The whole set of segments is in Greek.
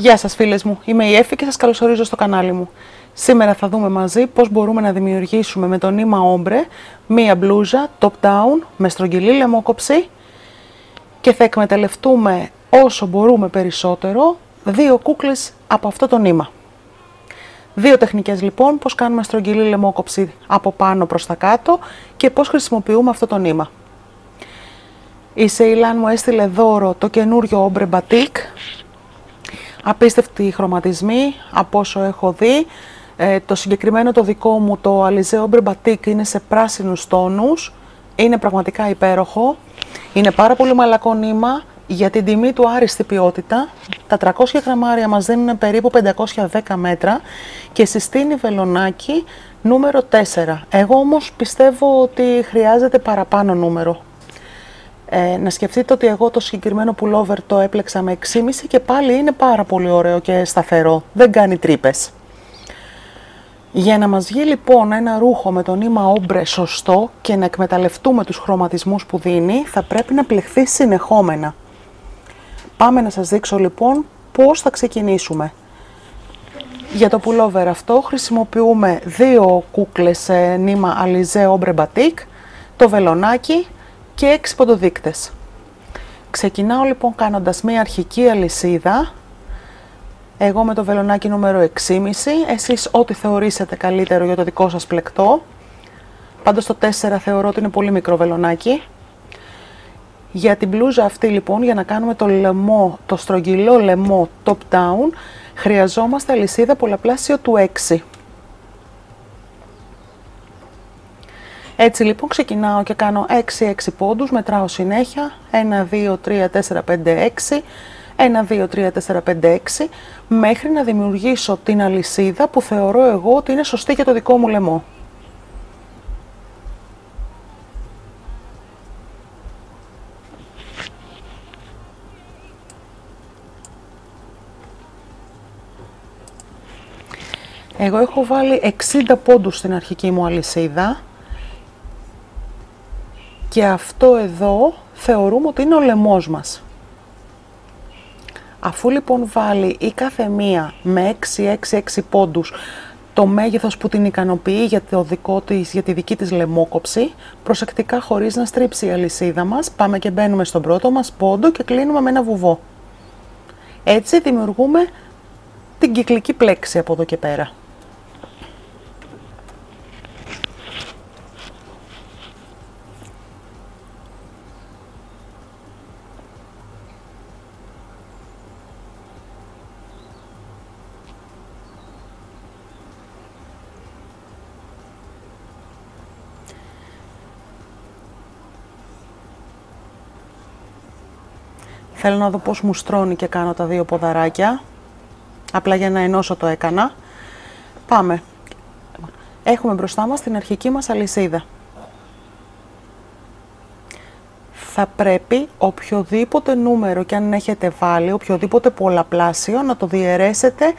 Γεια σας φίλες μου, είμαι η Εφη και σας καλωσορίζω στο κανάλι μου. Σήμερα θα δούμε μαζί πώς μπορούμε να δημιουργήσουμε με το νήμα όμπρε μία μπλούζα top down με στρογγυλή λαιμόκοψη και θα εκμεταλλευτούμε όσο μπορούμε περισσότερο δύο κούκλες από αυτό το νήμα. Δύο τεχνικές λοιπόν, πώς κάνουμε στρογγυλή λαιμόκοψη από πάνω προς τα κάτω και πώς χρησιμοποιούμε αυτό το νήμα. Η Σεϊλάν μου έστειλε δώρο το καινούριο όμπρε μπατίκ απίστευτοι χρωματισμοί από όσο έχω δει. Ε, το συγκεκριμένο το δικό μου, το Alize Ombre Batik, είναι σε πράσινους τόνους. Είναι πραγματικά υπέροχο. Είναι πάρα πολύ μαλακό νήμα. Για την τιμή του άριστη ποιότητα. Τα 300 γραμμάρια μας δίνουν περίπου 510 μέτρα και συστήνει βελονάκι νούμερο 4. Εγώ όμως πιστεύω ότι χρειάζεται παραπάνω νούμερο. Ε, να σκεφτείτε ότι εγώ το συγκεκριμένο pullover το έπλεξα με 6,5 και πάλι είναι πάρα πολύ ωραίο και σταθερό. Δεν κάνει τρύπες. Για να μας βγει λοιπόν ένα ρούχο με το νήμα όμπρε σωστό και να εκμεταλλευτούμε τους χρωματισμούς που δίνει, θα πρέπει να πλεχθεί συνεχόμενα. Πάμε να σας δείξω λοιπόν πώς θα ξεκινήσουμε. Για το pullover αυτό χρησιμοποιούμε δύο κούκλες νήμα Alize Ombre Batik, το βελονάκι, και έξι ποντοδείκτες. Ξεκινάω λοιπόν κάνοντας μία αρχική αλυσίδα, εγώ με το βελονάκι νούμερο 6,5, εσείς ό,τι θεωρήσετε καλύτερο για το δικό σας πλεκτό. Πάντως το 4 θεωρώ ότι είναι πολύ μικρό βελονάκι. Για την μπλούζα αυτή λοιπόν, για να κάνουμε το λαιμό, το στρογγυλό λαιμό top down, χρειαζόμαστε αλυσίδα πολλαπλάσιο του 6. Έτσι λοιπόν ξεκινάω και κάνω 6-6 πόντους, μετράω συνέχεια, 1, 2, 3, 4, 5, 6, 1, 2, 3, 4, 5, 6, μέχρι να δημιουργήσω την αλυσίδα που θεωρώ εγώ ότι είναι σωστή για το δικό μου λαιμό. Εγώ έχω βάλει 60 πόντους στην αρχική μου αλυσίδα και αυτό εδώ θεωρούμε ότι είναι ο λαιμός μας. Αφού λοιπόν βάλει η κάθε μία με 6-6-6 πόντους το μέγεθος που την ικανοποιεί για, το δικό της, για τη δική της λαιμόκοψη, προσεκτικά χωρίς να στρίψει η αλυσίδα μας, πάμε και μπαίνουμε στον πρώτο μας πόντο και κλείνουμε με ένα βουβό. Έτσι δημιουργούμε την κυκλική πλέξη από εδώ και πέρα. Θέλω να δω πώς μου στρώνει και κάνω τα δύο ποδαράκια. Απλά για να ενώσω το έκανα. Πάμε. Έχουμε μπροστά μας την αρχική μας αλυσίδα. Θα πρέπει οποιοδήποτε νούμερο και αν έχετε βάλει, οποιοδήποτε πολλαπλάσιο, να το διαιρέσετε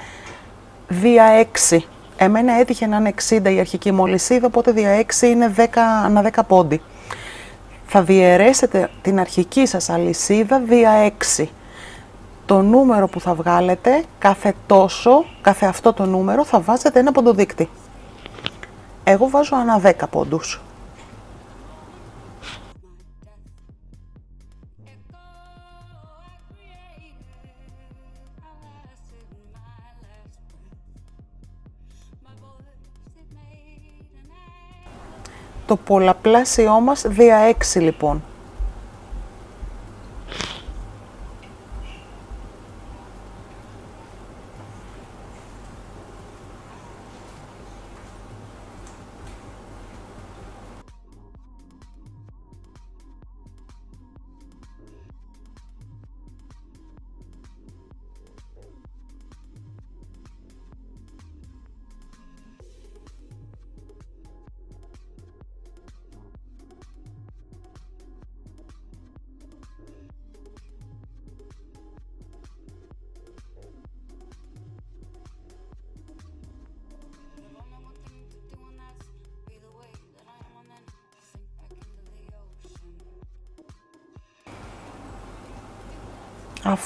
δια 6. Εμένα έτυχε να είναι 60 η αρχική μου αλυσίδα, οπότε δια 6 είναι 10, ανά 10 πόντι θα διαιρέσετε την αρχική σας αλυσίδα δια 6. Το νούμερο που θα βγάλετε, κάθε τόσο, κάθε αυτό το νούμερο, θα βάζετε ένα ποντοδείκτη. Εγώ βάζω ανά 10 πόντους. Το πολλαπλάσιό μας δια 6 λοιπόν.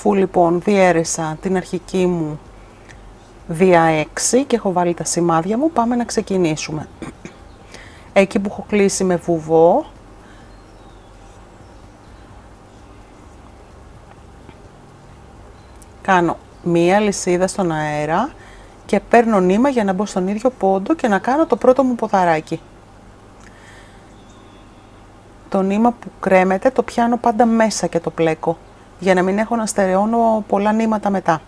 Αφού λοιπόν διέρεσα την αρχική μου δια 6 και έχω βάλει τα σημάδια μου, πάμε να ξεκινήσουμε. Εκεί που έχω κλείσει με βουβό, κάνω μία λυσίδα στον αέρα και παίρνω νήμα για να μπω στον ίδιο πόντο και να κάνω το πρώτο μου ποδαράκι. Το νήμα που κρέμεται το πιάνω πάντα μέσα και το πλέκω, για να μην έχω να στερεώνω πολλά νήματα μετά.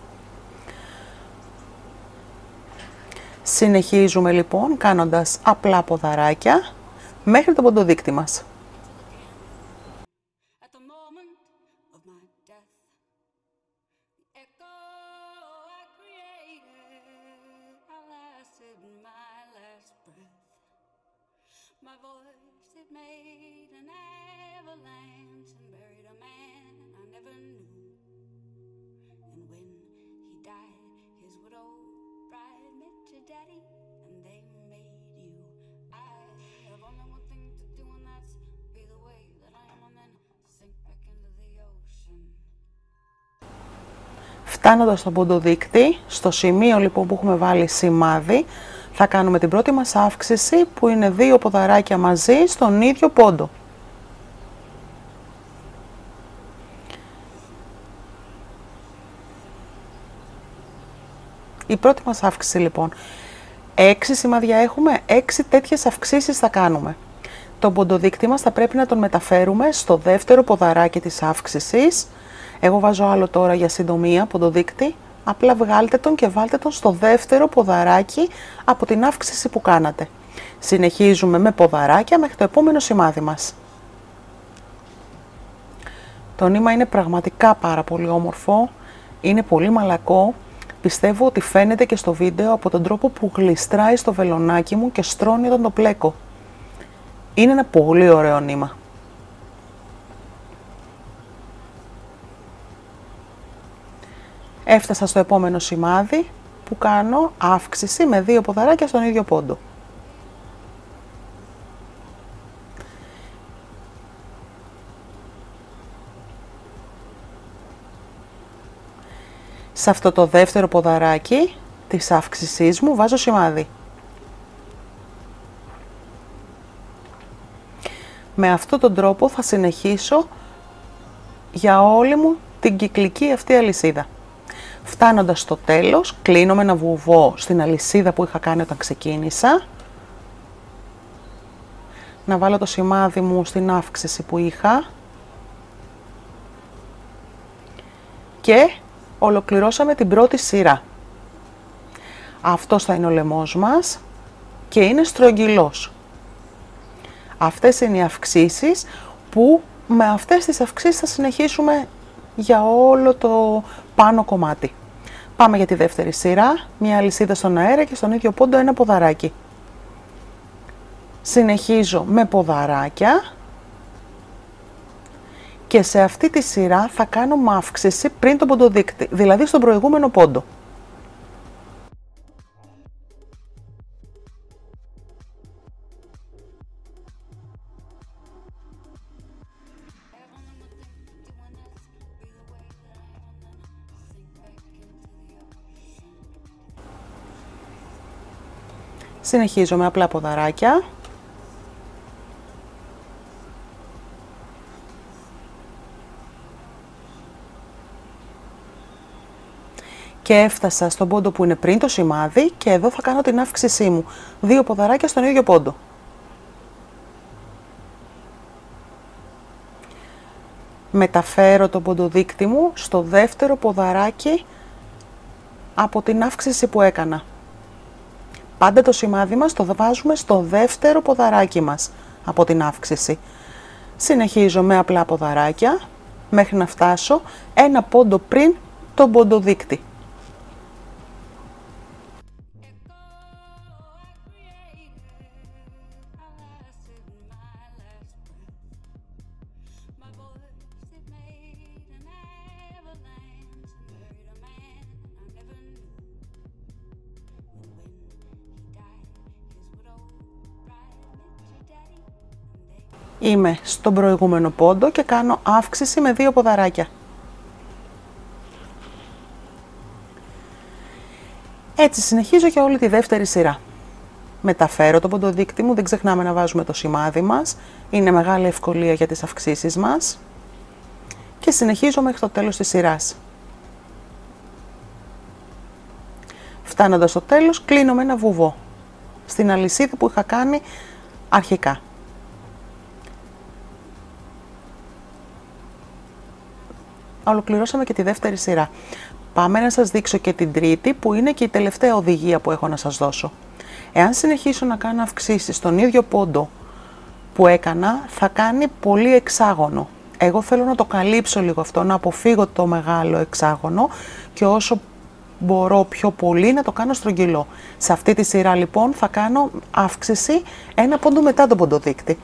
Συνεχίζουμε λοιπόν κάνοντας απλά ποδαράκια μέχρι το ποντοδείκτη μας. Φτάνοντας στον ποντοδείκτη, στο σημείο λοιπόν που έχουμε βάλει σημάδι, θα κάνουμε την πρώτη μας αύξηση που είναι δύο ποδαράκια μαζί στον ίδιο πόντο. Η πρώτη μας αύξηση λοιπόν. Έξι σημάδια έχουμε, έξι τέτοιες αυξήσεις θα κάνουμε. Το ποντοδείκτη μας θα πρέπει να τον μεταφέρουμε στο δεύτερο ποδαράκι της αύξησης, εγώ βάζω άλλο τώρα για συντομία από το δείκτη. Απλά βγάλτε τον και βάλτε τον στο δεύτερο ποδαράκι από την αύξηση που κάνατε. Συνεχίζουμε με ποδαράκια μέχρι το επόμενο σημάδι μας. Το νήμα είναι πραγματικά πάρα πολύ όμορφο, είναι πολύ μαλακό. Πιστεύω ότι φαίνεται και στο βίντεο από τον τρόπο που γλιστράει στο βελονάκι μου και στρώνει όταν το πλέκω. Είναι ένα πολύ ωραίο νήμα. Έφτασα στο επόμενο σημάδι που κάνω αύξηση με δύο ποδαράκια στον ίδιο πόντο. Σε αυτό το δεύτερο ποδαράκι της αύξησής μου βάζω σημάδι. Με αυτόν τον τρόπο θα συνεχίσω για όλη μου την κυκλική αυτή αλυσίδα. Φτάνοντας στο τέλος, κλείνω με ένα βουβό στην αλυσίδα που είχα κάνει όταν ξεκίνησα. Να βάλω το σημάδι μου στην αύξηση που είχα. Και ολοκληρώσαμε την πρώτη σειρά. Αυτός θα είναι ο λαιμός μας και είναι στρογγυλός. Αυτές είναι οι αυξήσεις που με αυτές τις αυξήσεις θα συνεχίσουμε για όλο το πάνω κομμάτι. Πάμε για τη δεύτερη σειρά, μια αλυσίδα στον αέρα και στον ίδιο πόντο ένα ποδαράκι. Συνεχίζω με ποδαράκια και σε αυτή τη σειρά θα κάνω μαύξηση πριν τον ποντοδείκτη, δηλαδή στον προηγούμενο πόντο. Συνεχίζω με απλά ποδαράκια. Και έφτασα στον πόντο που είναι πριν το σημάδι και εδώ θα κάνω την αύξησή μου. Δύο ποδαράκια στον ίδιο πόντο. Μεταφέρω το ποντοδείκτη μου στο δεύτερο ποδαράκι από την αύξηση που έκανα. Πάντα το σημάδι μας το βάζουμε στο δεύτερο ποδαράκι μας από την αύξηση. Συνεχίζω με απλά ποδαράκια μέχρι να φτάσω ένα πόντο πριν τον ποντοδείκτη. είμαι στον προηγούμενο πόντο και κάνω αύξηση με δύο ποδαράκια. Έτσι συνεχίζω και όλη τη δεύτερη σειρά. Μεταφέρω το ποντοδίκτη μου, δεν ξεχνάμε να βάζουμε το σημάδι μας. Είναι μεγάλη ευκολία για τις αυξήσεις μας. Και συνεχίζω μέχρι το τέλος της σειράς. Φτάνοντας στο τέλος, κλείνω με ένα βουβό στην αλυσίδα που είχα κάνει αρχικά. Ολοκληρώσαμε και τη δεύτερη σειρά. Πάμε να σας δείξω και την τρίτη που είναι και η τελευταία οδηγία που έχω να σας δώσω. Εάν συνεχίσω να κάνω αυξήσεις στον ίδιο πόντο που έκανα, θα κάνει πολύ εξάγωνο. Εγώ θέλω να το καλύψω λίγο αυτό, να αποφύγω το μεγάλο εξάγωνο και όσο μπορώ πιο πολύ να το κάνω στρογγυλό. Σε αυτή τη σειρά λοιπόν θα κάνω αύξηση ένα πόντο μετά τον ποντοδείκτη.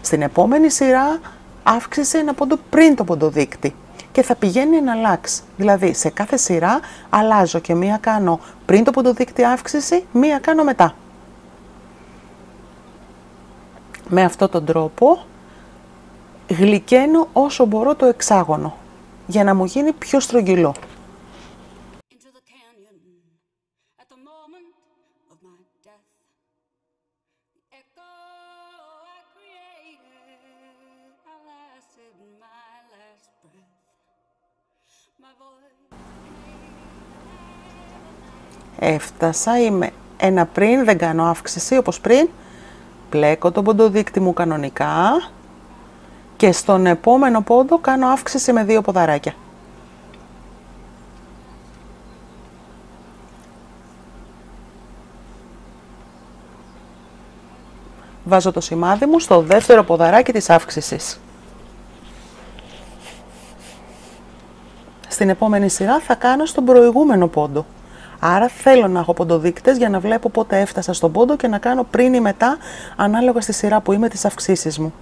Στην επόμενη σειρά αύξηση ένα πόντο πριν τον ποντοδείκτη και θα πηγαίνει ένα λάξ. Δηλαδή σε κάθε σειρά αλλάζω και μία κάνω πριν το ποντοδείκτη αύξηση, μία κάνω μετά. Με αυτόν τον τρόπο γλυκαίνω όσο μπορώ το εξάγωνο για να μου γίνει πιο στρογγυλό. Έφτασα, είμαι ένα πριν, δεν κάνω αύξηση όπως πριν. Πλέκω το ποντοδείκτη μου κανονικά και στον επόμενο πόντο κάνω αύξηση με δύο ποδαράκια. Βάζω το σημάδι μου στο δεύτερο ποδαράκι της αύξησης. Στην επόμενη σειρά θα κάνω στον προηγούμενο πόντο. Άρα θέλω να έχω ποντοδείκτες για να βλέπω πότε έφτασα στον πόντο και να κάνω πριν ή μετά ανάλογα στη σειρά που είμαι τις αυξήσεις μου.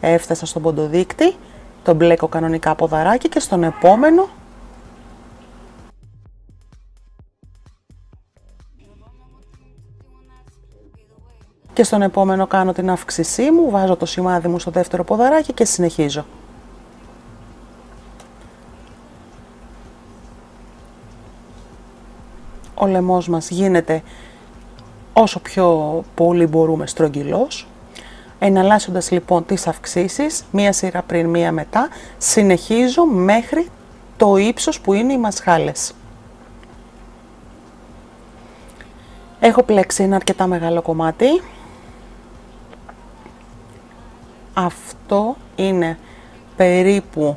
Έφτασα στον ποντοδείκτη, τον μπλέκω κανονικά ποδαράκι και στον επόμενο και στον επόμενο κάνω την αύξησή μου, βάζω το σημάδι μου στο δεύτερο ποδαράκι και συνεχίζω. Ο λαιμός μας γίνεται όσο πιο πολύ μπορούμε στρογγυλός. Εναλλάσσοντας λοιπόν τις αυξήσεις, μία σειρά πριν, μία μετά, συνεχίζω μέχρι το ύψος που είναι οι μασχάλες. Έχω πλέξει ένα αρκετά μεγάλο κομμάτι. Αυτό είναι περίπου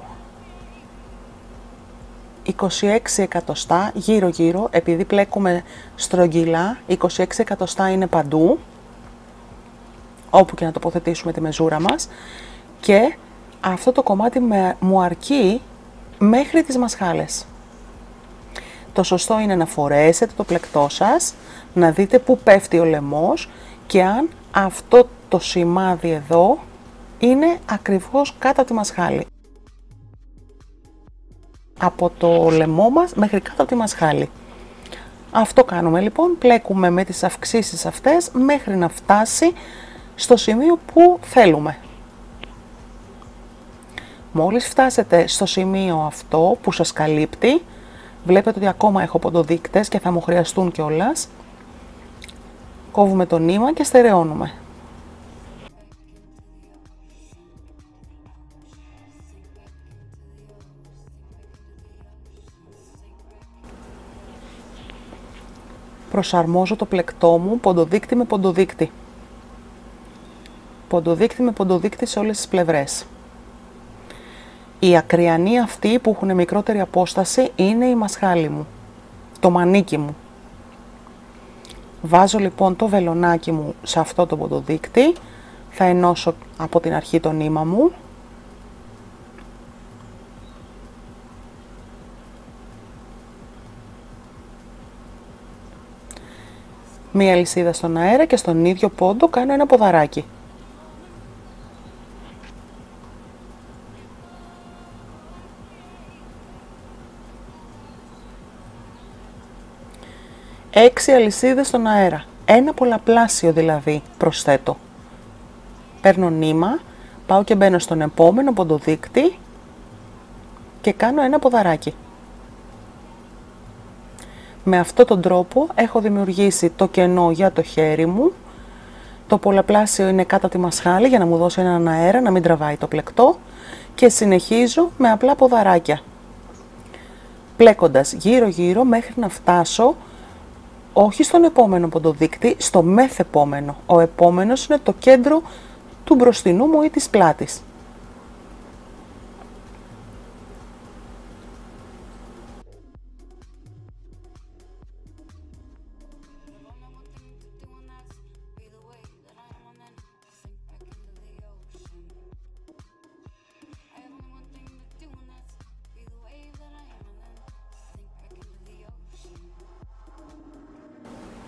26 εκατοστά γύρω γύρω, επειδή πλέκουμε στρογγυλά, 26 εκατοστά είναι παντού όπου και να τοποθετήσουμε τη μεζούρα μας και αυτό το κομμάτι με, μου αρκεί μέχρι τις μασχάλες. Το σωστό είναι να φορέσετε το πλεκτό σας, να δείτε πού πέφτει ο λαιμός και αν αυτό το σημάδι εδώ είναι ακριβώς κάτω από τη μασχάλη. Από το λαιμό μας μέχρι κάτω από τη μασχάλη. Αυτό κάνουμε λοιπόν, πλέκουμε με τις αυξήσεις αυτές μέχρι να φτάσει στο σημείο που θέλουμε. Μόλις φτάσετε στο σημείο αυτό που σας καλύπτει, βλέπετε ότι ακόμα έχω ποντοδείκτες και θα μου χρειαστούν κιόλας. Κόβουμε το νήμα και στερεώνουμε. Προσαρμόζω το πλεκτό μου ποντοδείκτη με ποντοδείκτη ποντοδείκτη με ποντοδείκτη σε όλες τις πλευρές. Οι ακριανοί αυτοί που έχουν μικρότερη απόσταση είναι η μασχάλη μου, το μανίκι μου. Βάζω λοιπόν το βελονάκι μου σε αυτό το ποντοδείκτη, θα ενώσω από την αρχή το νήμα μου. Μία λυσίδα στον αέρα και στον ίδιο πόντο κάνω ένα ποδαράκι. Έξι αλυσίδες στον αέρα. Ένα πολλαπλάσιο δηλαδή προσθέτω. Παίρνω νήμα, πάω και μπαίνω στον επόμενο ποντοδείκτη και κάνω ένα ποδαράκι. Με αυτόν τον τρόπο έχω δημιουργήσει το κενό για το χέρι μου. Το πολλαπλάσιο είναι κάτω τη μασχάλη για να μου δώσει έναν αέρα, να μην τραβάει το πλεκτό. Και συνεχίζω με απλά ποδαράκια. Πλέκοντας γύρω γύρω μέχρι να φτάσω όχι στον επόμενο ποντοδείκτη, στο μεθεπόμενο. Ο επόμενος είναι το κέντρο του μπροστινού μου ή της πλάτης.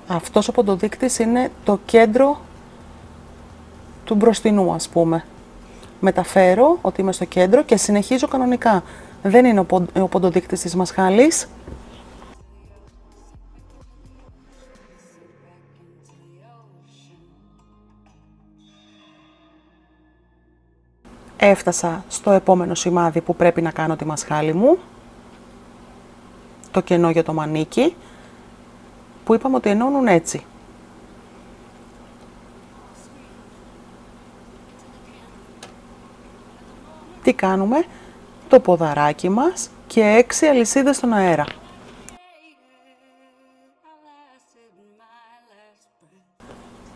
Αυτός ο ποντοδείκτης είναι το κέντρο του μπροστινού ας πούμε. Μεταφέρω ότι είμαι στο κέντρο και συνεχίζω κανονικά. Δεν είναι ο ποντοδείκτης της μασχάλης. Έφτασα στο επόμενο σημάδι που πρέπει να κάνω τη μασχάλη μου. Το κενό για το μανίκι που είπαμε ότι ενώνουν έτσι. Τι κάνουμε, το ποδαράκι μας και έξι αλυσίδες στον αέρα.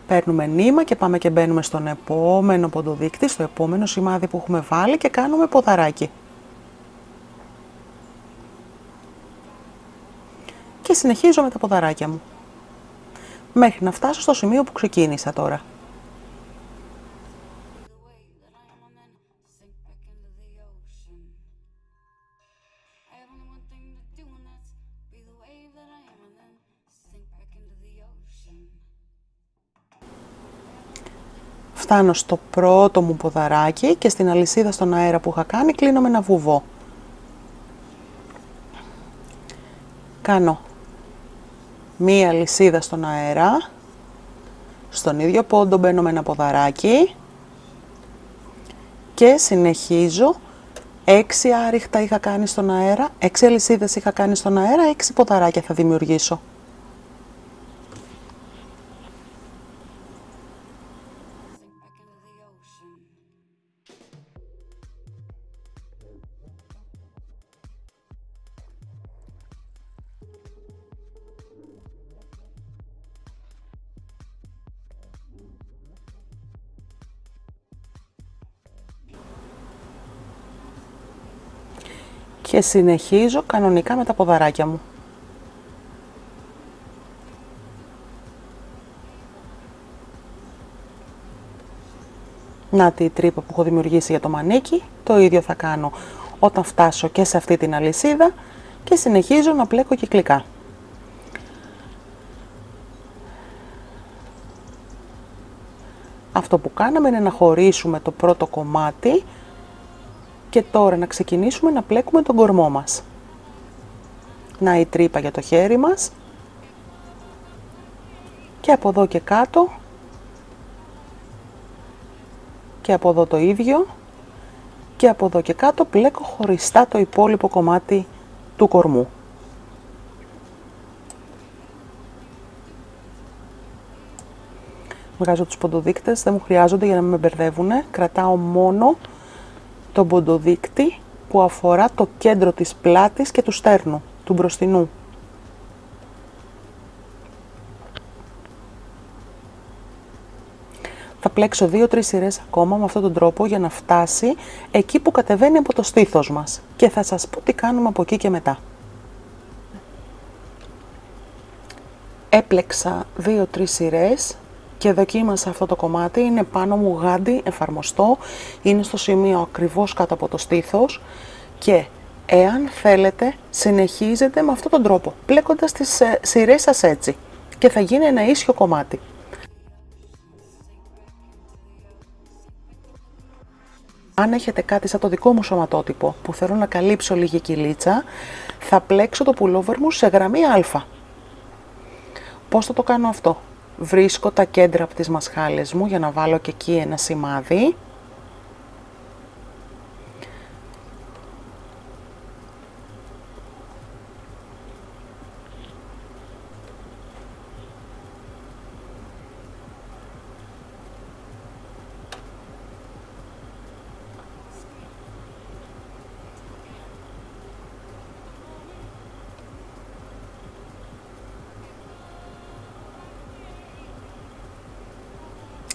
Παίρνουμε νήμα και πάμε και μπαίνουμε στον επόμενο ποντοδείκτη, στο επόμενο σημάδι που έχουμε βάλει και κάνουμε ποδαράκι. Και συνεχίζω με τα ποδαράκια μου. Μέχρι να φτάσω στο σημείο που ξεκίνησα τώρα. Φτάνω στο πρώτο μου ποδαράκι και στην αλυσίδα στον αέρα που είχα κάνει κλείνω με ένα βουβό. Κάνω μία λυσίδα στον αέρα, στον ίδιο πόντο μπαίνω με ένα ποδαράκι. Και συνεχίζω. Έξι άριχτα είχα κάνει στον αέρα, έξι αλυσίδες είχα κάνει στον αέρα, έξι ποδαράκια θα δημιουργήσω. Και συνεχίζω κανονικά με τα ποδαράκια μου. Να τη τρύπα που έχω δημιουργήσει για το μανίκι, το ίδιο θα κάνω όταν φτάσω και σε αυτή την αλυσίδα και συνεχίζω να πλέκω κυκλικά. Αυτό που κάναμε είναι να χωρίσουμε το πρώτο κομμάτι και τώρα να ξεκινήσουμε να πλέκουμε τον κορμό μας. Να η τρύπα για το χέρι μας. Και από εδώ και κάτω. Και από εδώ το ίδιο. Και από εδώ και κάτω πλέκω χωριστά το υπόλοιπο κομμάτι του κορμού. Βγάζω τους ποντοδείκτες, δεν μου χρειάζονται για να μην με μπερδεύουν. Κρατάω μόνο τον ποντοδείκτη που αφορά το κέντρο της πλάτης και του στέρνου, του μπροστινού. Θα πλέξω 2-3 σειρές ακόμα με αυτόν τον τρόπο για να φτάσει εκεί που κατεβαίνει από το στήθος μας. Και θα σας πω τι κάνουμε από εκεί και μετά. Έπλεξα 2-3 σειρές και δοκίμασα αυτό το κομμάτι, είναι πάνω μου γάντι εφαρμοστό, είναι στο σημείο ακριβώς κάτω από το στήθος και εάν θέλετε συνεχίζετε με αυτόν τον τρόπο, πλέκοντας τις ε, σειρές σας έτσι. και θα γίνει ένα ίσιο κομμάτι. Αν έχετε κάτι σαν το δικό μου σωματότυπο που θέλω να καλύψω λίγη κυλίτσα, θα πλέξω το pullover μου σε γραμμή α. Πώς θα το κάνω αυτό; Βρίσκω τα κέντρα από τις μασχάλες μου για να βάλω και εκεί ένα σημάδι.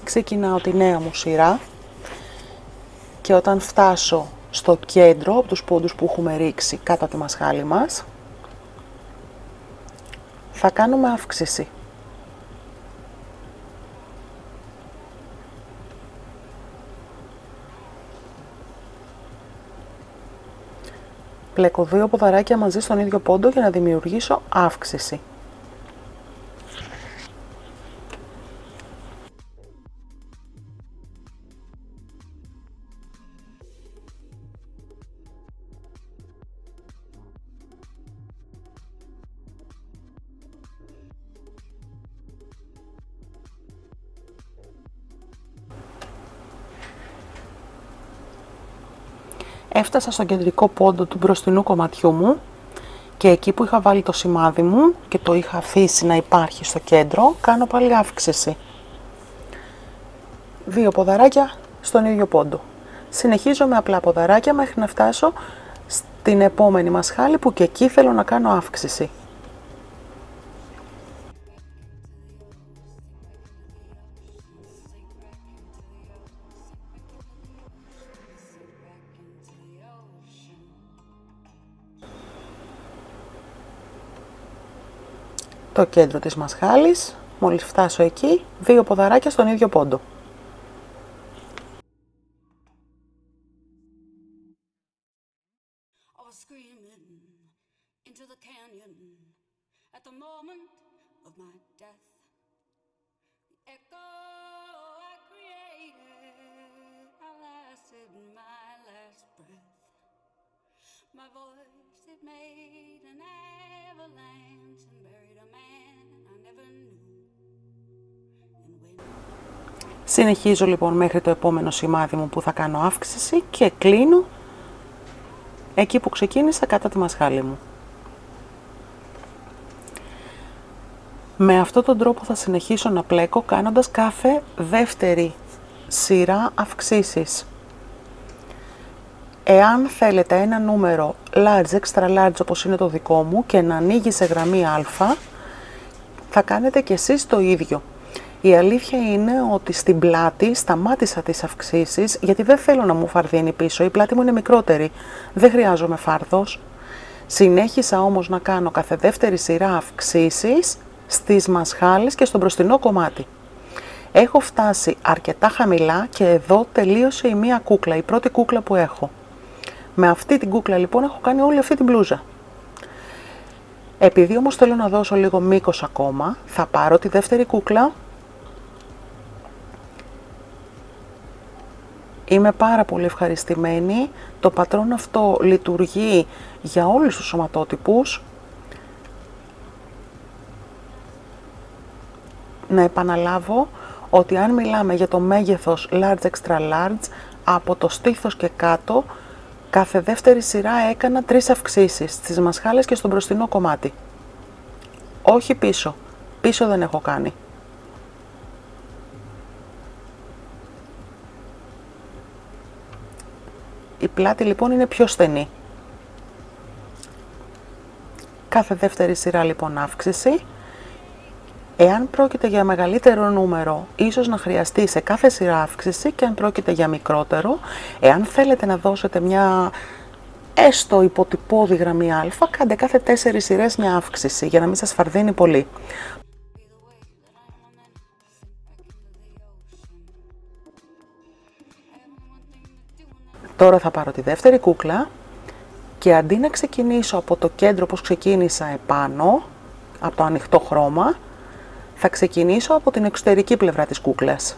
Ξεκινάω τη νέα μου σειρά και όταν φτάσω στο κέντρο από τους πόντους που έχουμε ρίξει κάτω τη μασχάλη μας θα κάνουμε αύξηση. Πλέκω δύο ποδαράκια μαζί στον ίδιο πόντο για να δημιουργήσω αύξηση. Έφτασα στον κεντρικό πόντο του μπροστινού κομματιού μου και εκεί που είχα βάλει το σημάδι μου και το είχα αφήσει να υπάρχει στο κέντρο, κάνω πάλι αύξηση. Δύο ποδαράκια στον ίδιο πόντο. Συνεχίζω με απλά ποδαράκια μέχρι να φτάσω στην επόμενη μασχάλη που και εκεί θέλω να κάνω αύξηση. Το κέντρο της μασχάλης, μόλις φτάσω εκεί, δύο ποδαράκια στον ίδιο πόντο. My voice, it made an avalanche and buried a man I never knew. Συνεχίζω λοιπόν μέχρι το επόμενο σημάδι μου που θα κάνω αύξηση και κλείνω εκεί που ξεκίνησα κατά τη μασχάλη μου. Με αυτόν τον τρόπο θα συνεχίσω να πλέκω κάνοντας κάθε δεύτερη σειρά αυξήσεις. Εάν θέλετε ένα νούμερο large, extra large όπως είναι το δικό μου και να ανοίγει σε γραμμή α, θα κάνετε και εσείς το ίδιο. Η αλήθεια είναι ότι στην πλάτη σταμάτησα τις αυξήσεις γιατί δεν θέλω να μου φαρδίνει πίσω. Η πλάτη μου είναι μικρότερη, δεν χρειάζομαι φάρδος. Συνέχισα όμως να κάνω κάθε δεύτερη σειρά αυξήσεις στις μασχάλες και στο μπροστινό κομμάτι. Έχω φτάσει αρκετά χαμηλά και εδώ τελείωσε η μία κούκλα, η πρώτη κούκλα που έχω. Με αυτή την κούκλα λοιπόν έχω κάνει όλη αυτή την μπλούζα. Επειδή όμως θέλω να δώσω λίγο μήκος ακόμα, θα πάρω τη δεύτερη κούκλα. Είμαι πάρα πολύ ευχαριστημένη. Το πατρόν αυτό λειτουργεί για όλους τους σωματότυπους. Να επαναλάβω ότι αν μιλάμε για το μέγεθος large extra large, από το στήθος και κάτω Κάθε δεύτερη σειρά έκανα τρεις αυξήσεις στις μασχάλες και στο μπροστινό κομμάτι. Όχι πίσω. Πίσω δεν έχω κάνει. Η πλάτη λοιπόν είναι πιο στενή. Κάθε δεύτερη σειρά λοιπόν αύξηση Εάν πρόκειται για μεγαλύτερο νούμερο, ίσως να χρειαστεί σε κάθε σειρά αύξηση και αν πρόκειται για μικρότερο, εάν θέλετε να δώσετε μια έστω υποτυπώδη γραμμή α, κάντε κάθε τέσσερις σειρές μια αύξηση για να μην σας φαρδίνει πολύ. Τώρα θα πάρω τη δεύτερη κούκλα και αντί να ξεκινήσω από το κέντρο όπως ξεκίνησα επάνω, από το ανοιχτό χρώμα, Θα ξεκινήσω από την εξωτερική πλευρά της κούκλας.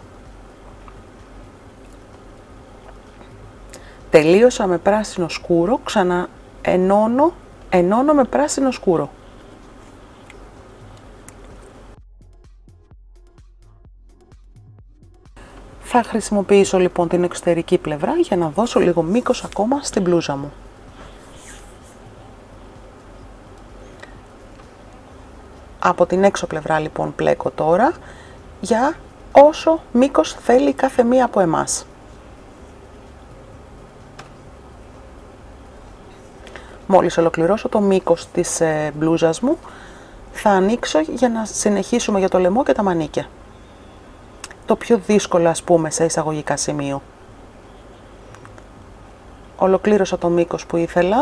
Τελείωσα με πράσινο σκούρο, ξανά ενώνω, ενώνω με πράσινο σκούρο. Θα χρησιμοποιήσω λοιπόν την εξωτερική πλευρά για να δώσω λίγο μήκος ακόμα στην μπλούζα μου. Από την έξω πλευρά λοιπόν πλέκω τώρα για όσο μήκος θέλει κάθε μία από εμάς. Μόλις ολοκληρώσω το μήκος της ε, μπλούζας μου, θα ανοίξω για να συνεχίσουμε για το λαιμό και τα μανίκια. Το πιο δύσκολο ας πούμε σε εισαγωγικά σημείο. Ολοκλήρωσα το μήκος που ήθελα.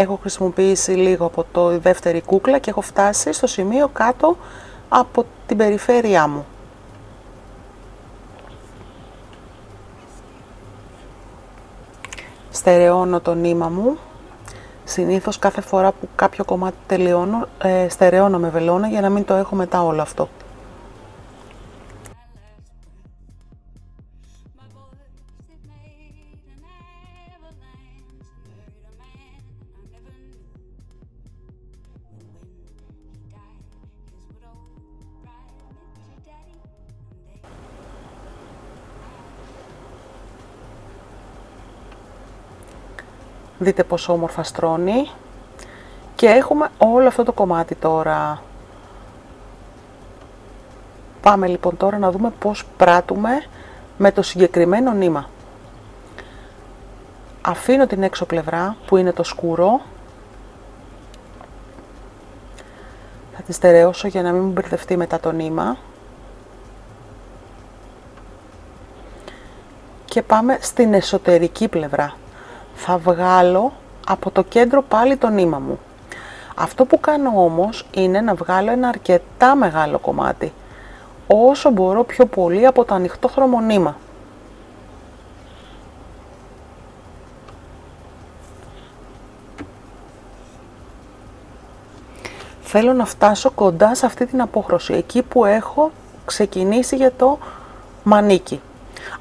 Έχω χρησιμοποιήσει λίγο από το δεύτερη κούκλα και έχω φτάσει στο σημείο κάτω από την περιφέρειά μου. Στερεώνω το νήμα μου. Συνήθως κάθε φορά που κάποιο κομμάτι τελειώνω, ε, στερεώνω με βελόνα για να μην το έχω μετά όλο αυτό. Δείτε πόσο όμορφα στρώνει. Και έχουμε όλο αυτό το κομμάτι τώρα. Πάμε λοιπόν τώρα να δούμε πώς πράττουμε με το συγκεκριμένο νήμα. Αφήνω την έξω πλευρά που είναι το σκούρο. Θα τη στερεώσω για να μην μου μπερδευτεί μετά το νήμα. Και πάμε στην εσωτερική πλευρά θα βγάλω από το κέντρο πάλι το νήμα μου. Αυτό που κάνω όμως είναι να βγάλω ένα αρκετά μεγάλο κομμάτι, όσο μπορώ πιο πολύ από το ανοιχτό χρωμονήμα. Θέλω να φτάσω κοντά σε αυτή την απόχρωση, εκεί που έχω ξεκινήσει για το μανίκι.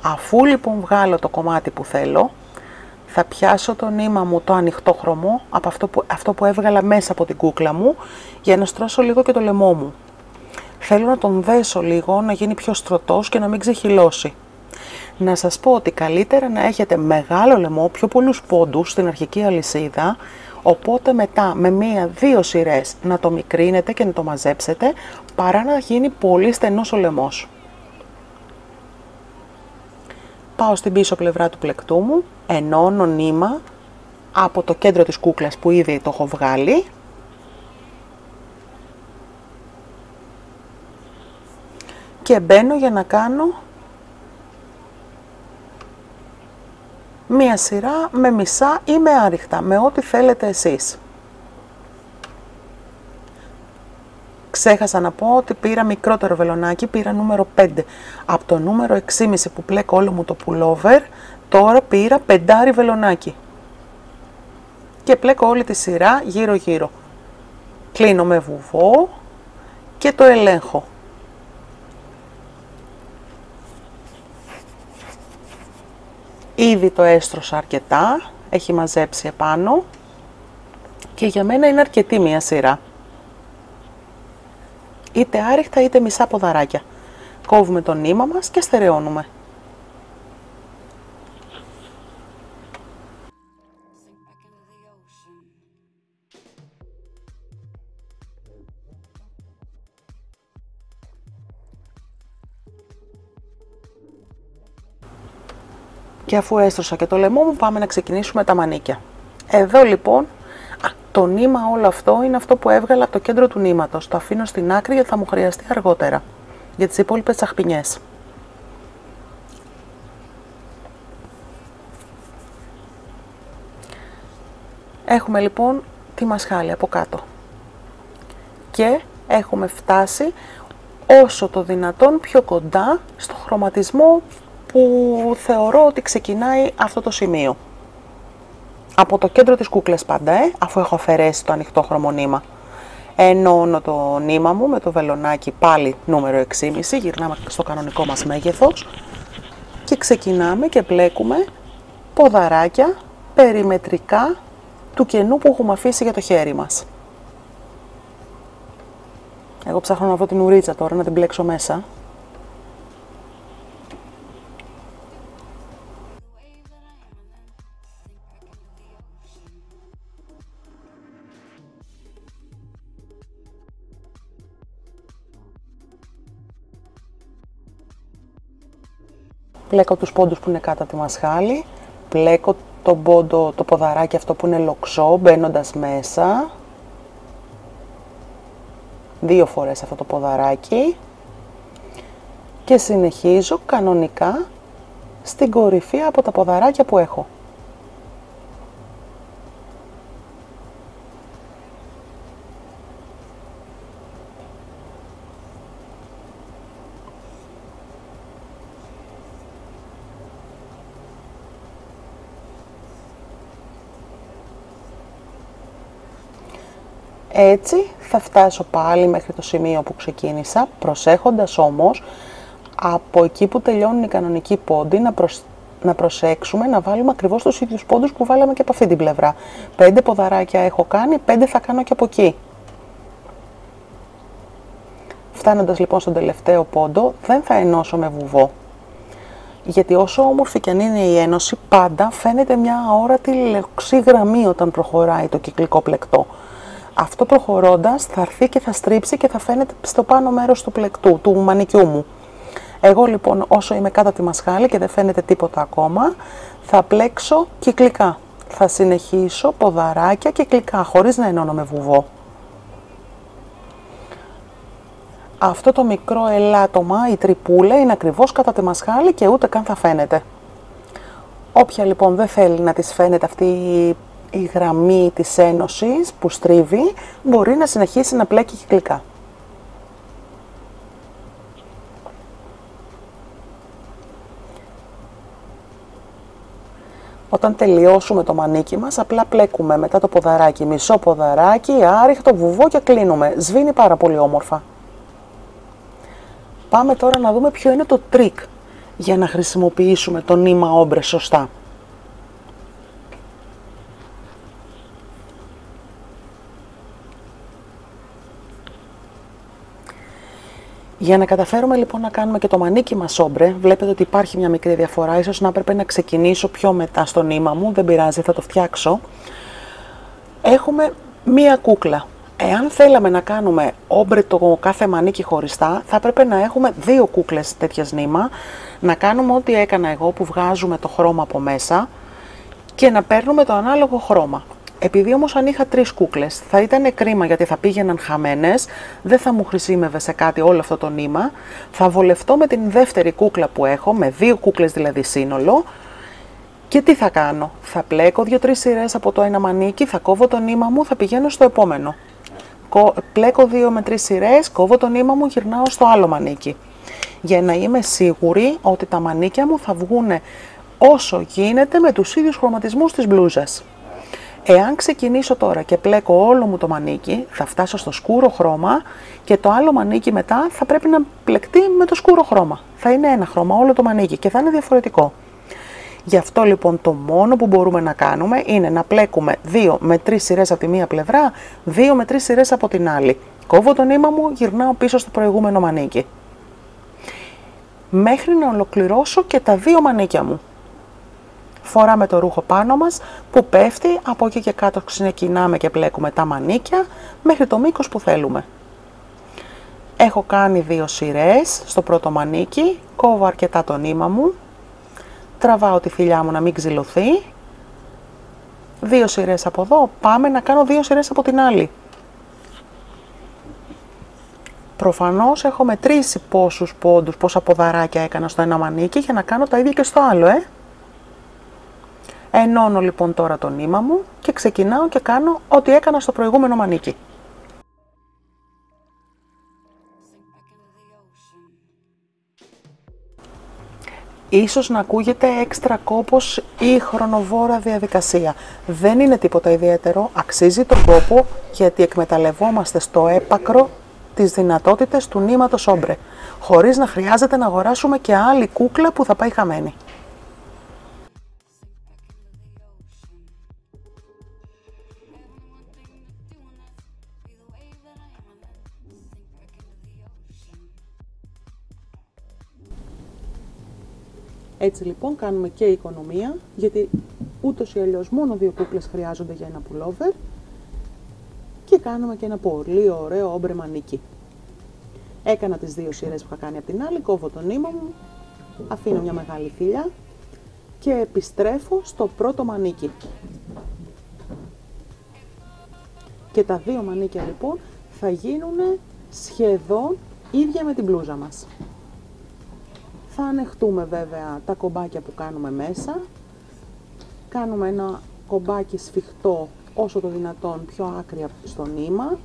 Αφού λοιπόν βγάλω το κομμάτι που θέλω, θα πιάσω το νήμα μου το ανοιχτό χρωμό από αυτό που, αυτό που έβγαλα μέσα από την κούκλα μου για να στρώσω λίγο και το λαιμό μου. Θέλω να τον δέσω λίγο, να γίνει πιο στρωτός και να μην ξεχυλώσει. Να σας πω ότι καλύτερα να έχετε μεγάλο λαιμό, πιο πολλούς πόντους στην αρχική αλυσίδα, οπότε μετά με μία-δύο σειρές να το μικρύνετε και να το μαζέψετε, παρά να γίνει πολύ στενός ο λαιμός. Πάω στην πίσω πλευρά του πλεκτού μου, ενώνω νήμα από το κέντρο της κούκλας που ήδη το έχω βγάλει. Και μπαίνω για να κάνω μία σειρά με μισά ή με άριχτα, με ό,τι θέλετε εσείς. Ξέχασα να πω ότι πήρα μικρότερο βελονάκι, πήρα νούμερο 5. Από το νούμερο 6,5 που πλέκω όλο μου το pullover, τώρα πήρα πεντάρι βελονάκι. Και πλέκω όλη τη σειρά γύρω γύρω. Κλείνω με βουβό και το ελέγχω. Ήδη το έστρωσα αρκετά, έχει μαζέψει επάνω και για μένα είναι αρκετή μία σειρά είτε άριχτα είτε μισά ποδαράκια. Κόβουμε το νήμα μας και στερεώνουμε. Και αφού έστρωσα και το λαιμό μου πάμε να ξεκινήσουμε τα μανίκια. Εδώ λοιπόν το νήμα όλο αυτό είναι αυτό που έβγαλα από το κέντρο του νήματος. Το αφήνω στην άκρη γιατί θα μου χρειαστεί αργότερα για τις υπόλοιπες τσαχπινιές. Έχουμε λοιπόν τη μασχάλη από κάτω. Και έχουμε φτάσει όσο το δυνατόν πιο κοντά στο χρωματισμό που θεωρώ ότι ξεκινάει αυτό το σημείο. Από το κέντρο της κούκλας πάντα, ε, αφού έχω αφαιρέσει το ανοιχτό χρωμονήμα. Ενώνω το νήμα μου με το βελονάκι πάλι νούμερο 6,5, γυρνάμε στο κανονικό μας μέγεθος και ξεκινάμε και πλέκουμε ποδαράκια περιμετρικά του κενού που έχουμε αφήσει για το χέρι μας. Εγώ ψάχνω να βρω την ουρίτσα τώρα, να την μπλέξω μέσα. Πλέκω τους πόντους που είναι κάτω από τη μασχάλη. Πλέκω το πόντο, το ποδαράκι αυτό που είναι λοξό, μπαίνοντας μέσα. Δύο φορές αυτό το ποδαράκι. Και συνεχίζω κανονικά στην κορυφή από τα ποδαράκια που έχω. Έτσι θα φτάσω πάλι μέχρι το σημείο που ξεκίνησα, προσέχοντας όμως από εκεί που τελειώνουν οι κανονικοί πόντοι να, να προσέξουμε να βάλουμε ακριβώς τους ίδιους πόντους που βάλαμε και από αυτή την πλευρά. Πέντε ποδαράκια έχω κάνει, πέντε θα κάνω και από εκεί. Φτάνοντας λοιπόν στον τελευταίο πόντο, δεν θα ενώσω με βουβό. Γιατί όσο όμορφη και αν είναι η ένωση, πάντα φαίνεται μια αόρατη λεξή γραμμή όταν προχωράει το κυκλικό πλεκτό αυτό προχωρώντας θα έρθει και θα στρίψει και θα φαίνεται στο πάνω μέρος του πλεκτού, του μανικιού μου. Εγώ λοιπόν όσο είμαι κάτω από τη μασχάλη και δεν φαίνεται τίποτα ακόμα, θα πλέξω κυκλικά. Θα συνεχίσω ποδαράκια κυκλικά, χωρίς να ενώνω με βουβό. Αυτό το μικρό ελάττωμα, η τρυπούλα, είναι ακριβώς κατά τη μασχάλη και ούτε καν θα φαίνεται. Όποια λοιπόν δεν θέλει να της φαίνεται αυτή η η γραμμή της ένωσης που στρίβει μπορεί να συνεχίσει να πλέκει κυκλικά. Όταν τελειώσουμε το μανίκι μας, απλά πλέκουμε μετά το ποδαράκι, μισό ποδαράκι, άριχτο βουβό και κλείνουμε. Σβήνει πάρα πολύ όμορφα. Πάμε τώρα να δούμε ποιο είναι το τρικ για να χρησιμοποιήσουμε το νήμα ombre σωστά. Για να καταφέρουμε λοιπόν να κάνουμε και το μανίκι μας όμπρε, βλέπετε ότι υπάρχει μια μικρή διαφορά, ίσως να έπρεπε να ξεκινήσω πιο μετά στο νήμα μου, δεν πειράζει, θα το φτιάξω. Έχουμε μία κούκλα. Εάν θέλαμε να κάνουμε όμπρε το κάθε μανίκι χωριστά, θα έπρεπε να έχουμε δύο κούκλες τέτοιας νήμα, να κάνουμε ό,τι έκανα εγώ που βγάζουμε το χρώμα από μέσα και να παίρνουμε το ανάλογο χρώμα. Επειδή όμως αν είχα τρεις κούκλες θα ήταν κρίμα γιατί θα πήγαιναν χαμένες, δεν θα μου χρησιμεύε σε κάτι όλο αυτό το νήμα, θα βολευτώ με την δεύτερη κούκλα που έχω, με δύο κούκλες δηλαδή σύνολο, και τι θα κάνω, θα πλέκω δύο-τρεις σειρές από το ένα μανίκι, θα κόβω το νήμα μου, θα πηγαίνω στο επόμενο. Πλέκω δύο με τρεις σειρές, κόβω το νήμα μου, γυρνάω στο άλλο μανίκι. Για να είμαι σίγουρη ότι τα μανίκια μου θα βγουν όσο γίνεται με τους ίδιους χρωματισμούς της μπλούζας. Εάν ξεκινήσω τώρα και πλέκω όλο μου το μανίκι, θα φτάσω στο σκούρο χρώμα και το άλλο μανίκι μετά θα πρέπει να πλεκτεί με το σκούρο χρώμα. Θα είναι ένα χρώμα όλο το μανίκι και θα είναι διαφορετικό. Γι' αυτό λοιπόν το μόνο που μπορούμε να κάνουμε είναι να πλέκουμε 2 με 3 σειρές από τη μία πλευρά, 2 με 3 σειρές από την άλλη. Κόβω το νήμα μου, γυρνάω πίσω στο προηγούμενο μανίκι. Μέχρι να ολοκληρώσω και τα δύο μανίκια μου φοράμε το ρούχο πάνω μας που πέφτει, από εκεί και κάτω ξεκινάμε και πλέκουμε τα μανίκια μέχρι το μήκος που θέλουμε. Έχω κάνει δύο σειρές στο πρώτο μανίκι, κόβω αρκετά το νήμα μου, τραβάω τη θηλιά μου να μην ξυλωθεί, δύο σειρές από εδώ, πάμε να κάνω δύο σειρές από την άλλη. Προφανώς έχω μετρήσει πόσους πόντους, πόσα ποδαράκια έκανα στο ένα μανίκι για να κάνω τα ίδια και στο άλλο, ε. Ενώνω λοιπόν τώρα το νήμα μου και ξεκινάω και κάνω ό,τι έκανα στο προηγούμενο μανίκι. Ίσως να ακούγεται έξτρα κόπος ή χρονοβόρα διαδικασία. Δεν είναι τίποτα ιδιαίτερο, αξίζει τον κόπο γιατί εκμεταλλευόμαστε στο έπακρο τις δυνατότητες του νήματος όμπρε, χωρίς να χρειάζεται να αγοράσουμε και άλλη κούκλα που θα πάει χαμένη. Έτσι λοιπόν κάνουμε και οικονομία, γιατί ούτως ή αλλιώς μόνο δύο κούκλες χρειάζονται για ένα πουλόβερ και κάνουμε και ένα πολύ ωραίο όμπρε μανίκι. Έκανα τις δύο σειρές που είχα κάνει από την άλλη, κόβω το νήμα μου, αφήνω μια μεγάλη θηλιά και επιστρέφω στο πρώτο μανίκι. Και τα δύο μανίκια λοιπόν θα γίνουν σχεδόν ίδια με την μπλούζα μας. Θα ανεχτούμε βέβαια τα κομπάκια που κάνουμε μέσα. Κάνουμε ένα κομπάκι σφιχτό όσο το δυνατόν πιο άκρια στο νήμα.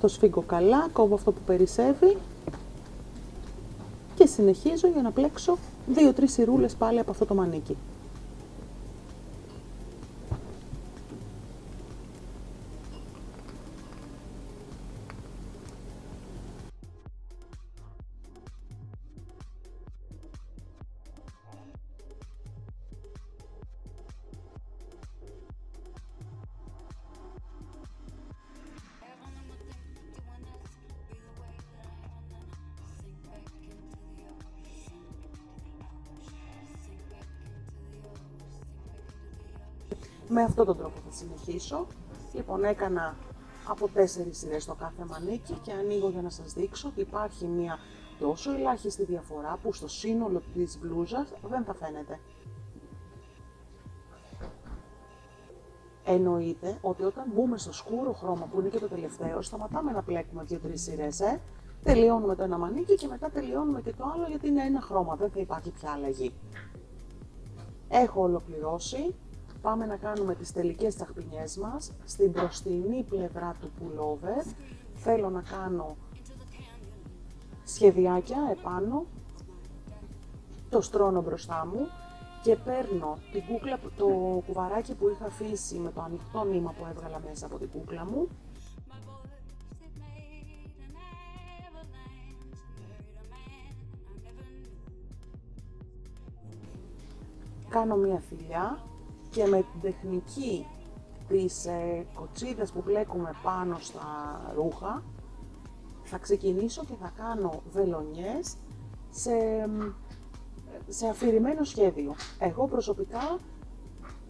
Το σφίγγω καλά, κόβω αυτό που περισσεύει και συνεχίζω για να πλέξω 2-3 σιρούλες πάλι από αυτό το μανίκι. Αυτόν τον τρόπο θα συνεχίσω. Λοιπόν, έκανα από τέσσερις σειρές το κάθε μανίκι και ανοίγω για να σας δείξω ότι υπάρχει μια τόσο ελάχιστη διαφορά που στο σύνολο της μπλούζας δεν θα φαίνεται. Εννοείται ότι όταν μπούμε στο σκούρο χρώμα που είναι και το τελευταίο, σταματάμε να πλέκουμε δύο-τρει σειρές. Ε. Τελειώνουμε το ένα μανίκι και μετά τελειώνουμε και το άλλο γιατί είναι ένα χρώμα, δεν θα υπάρχει πια αλλαγή. Έχω ολοκληρώσει πάμε να κάνουμε τις τελικές τσαχπινιές μας. Στην μπροστινή πλευρά του pullover. Θέλω να κάνω σχεδιάκια επάνω, το στρώνω μπροστά μου και παίρνω την κούκλα, το κουβαράκι που είχα αφήσει με το ανοιχτό νήμα που έβγαλα μέσα από την κούκλα μου. Κάνω μία θηλιά και με την τεχνική της ε, κοτσίδας που μπλέκουμε πάνω στα ρούχα θα ξεκινήσω και θα κάνω βελονιές σε, σε αφηρημένο σχέδιο. Εγώ προσωπικά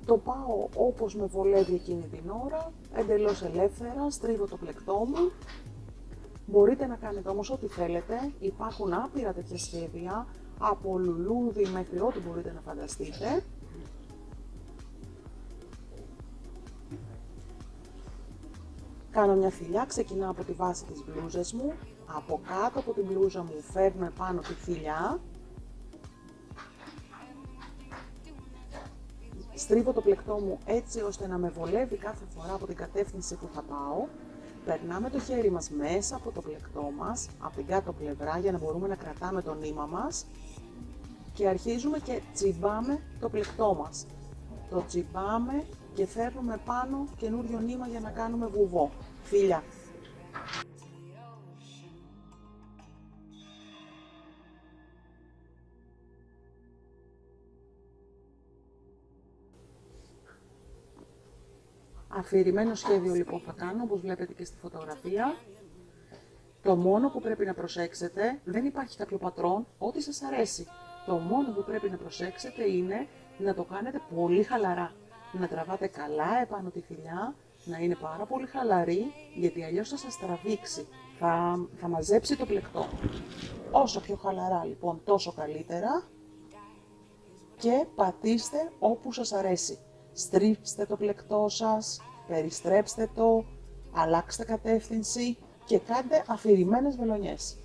το πάω όπως με βολεύει εκείνη την ώρα, εντελώς ελεύθερα, στρίβω το πλεκτό μου. Μπορείτε να κάνετε όμως ό,τι θέλετε, υπάρχουν άπειρα τέτοια σχέδια, από λουλούδι μέχρι ό,τι μπορείτε να φανταστείτε. Κάνω μια θηλιά, ξεκινάω από τη βάση της μπλούζας μου, από κάτω από την μπλούζα μου φέρνω επάνω τη θηλιά, στρίβω το πλεκτό μου έτσι ώστε να με βολεύει κάθε φορά από την κατεύθυνση που θα πάω, περνάμε το χέρι μας μέσα από το πλεκτό μας, από την κάτω πλευρά για να μπορούμε να κρατάμε το νήμα μας. Και αρχίζουμε και τσιμπάμε το πλεκτό μας. Το τσιμπάμε και φέρνουμε πάνω καινούριο νήμα για να κάνουμε βουβό. Φίλια. Αφηρημένο σχέδιο λοιπόν θα κάνω, όπως βλέπετε και στη φωτογραφία. Το μόνο που πρέπει να προσέξετε, δεν υπάρχει κάποιο πατρόν, ό,τι σας αρέσει. Το μόνο που πρέπει να προσέξετε είναι να το κάνετε πολύ χαλαρά να τραβάτε καλά επάνω τη θηλιά, να είναι πάρα πολύ χαλαρή, γιατί αλλιώς θα σας τραβήξει, θα, θα μαζέψει το πλεκτό. Όσο πιο χαλαρά λοιπόν, τόσο καλύτερα και πατήστε όπου σας αρέσει. Στρίψτε το πλεκτό σας, περιστρέψτε το, αλλάξτε κατεύθυνση και κάντε αφηρημένες βελονιές.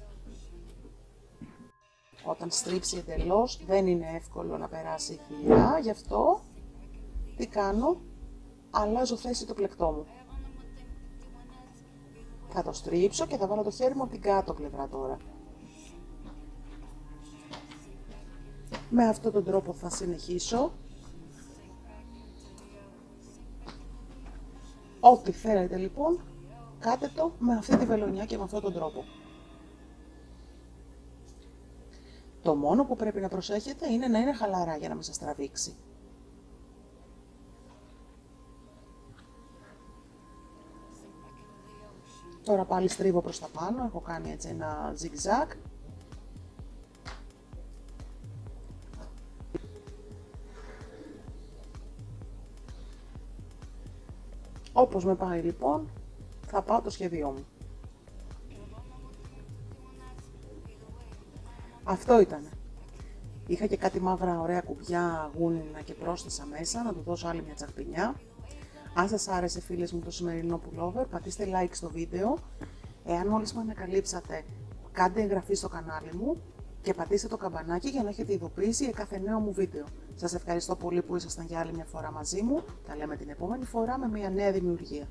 Όταν στρίψει εντελώς δεν είναι εύκολο να περάσει η θηλιά, γι' αυτό τι κάνω, αλλάζω θέση το πλεκτό μου. Θα το στρίψω και θα βάλω το χέρι μου από την κάτω πλευρά τώρα. Με αυτόν τον τρόπο θα συνεχίσω. Ό,τι θέλετε λοιπόν, κάτε το με αυτή τη βελονιά και με αυτόν τον τρόπο. Το μόνο που πρέπει να προσέχετε είναι να είναι χαλαρά για να μην σας τραβήξει. Τώρα πάλι στρίβω προς τα πάνω, έχω κάνει έτσι ένα zigzag. Όπως με πάει λοιπόν, θα πάω το σχέδιό μου. Αυτό ήταν. Είχα και κάτι μαύρα ωραία κουμπιά γούνινα και πρόσθεσα μέσα, να του δώσω άλλη μια τσαχπινιά. Αν σας άρεσε φίλες μου το σημερινό pullover, πατήστε like στο βίντεο. Εάν μόλις με ανακαλύψατε, κάντε εγγραφή στο κανάλι μου και πατήστε το καμπανάκι για να έχετε ειδοποίηση για κάθε νέο μου βίντεο. Σας ευχαριστώ πολύ που ήσασταν για άλλη μια φορά μαζί μου. Τα λέμε την επόμενη φορά με μια νέα δημιουργία.